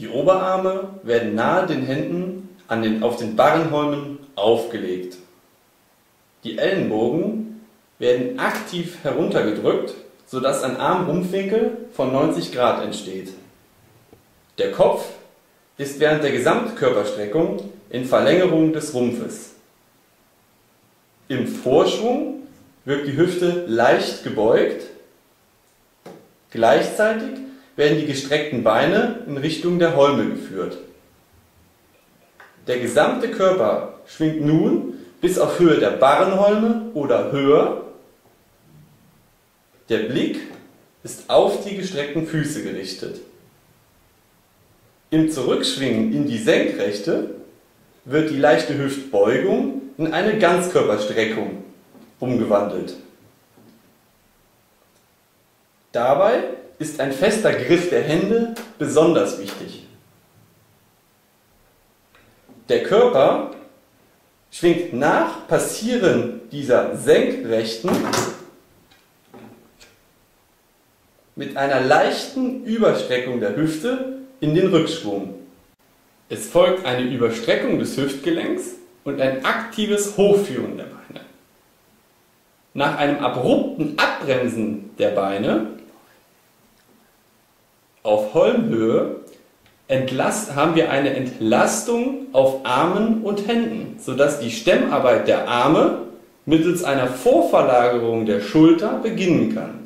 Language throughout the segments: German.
Die Oberarme werden nahe den Händen auf den Barrenholmen aufgelegt. Die Ellenbogen werden aktiv heruntergedrückt, sodass ein Armrumpfwinkel von 90 Grad entsteht. Der Kopf ist während der Gesamtkörperstreckung in Verlängerung des Rumpfes. Im Vorschwung wirkt die Hüfte leicht gebeugt. Gleichzeitig werden die gestreckten Beine in Richtung der Holme geführt. Der gesamte Körper schwingt nun bis auf Höhe der Barrenholme oder höher. Der Blick ist auf die gestreckten Füße gerichtet. Im Zurückschwingen in die Senkrechte wird die leichte Hüftbeugung in eine Ganzkörperstreckung umgewandelt. Dabei ist ein fester Griff der Hände besonders wichtig. Der Körper schwingt nach Passieren dieser Senkrechten mit einer leichten Überstreckung der Hüfte in den Rückschwung. Es folgt eine Überstreckung des Hüftgelenks und ein aktives Hochführen der Beine. Nach einem abrupten Abbremsen der Beine auf Holmhöhe entlast, haben wir eine Entlastung auf Armen und Händen, sodass die Stemmarbeit der Arme mittels einer Vorverlagerung der Schulter beginnen kann.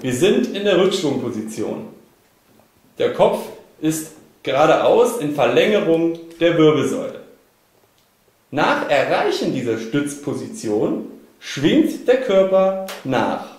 Wir sind in der Rückschwungposition. Der Kopf ist geradeaus in Verlängerung der Wirbelsäule. Nach Erreichen dieser Stützposition schwingt der Körper nach.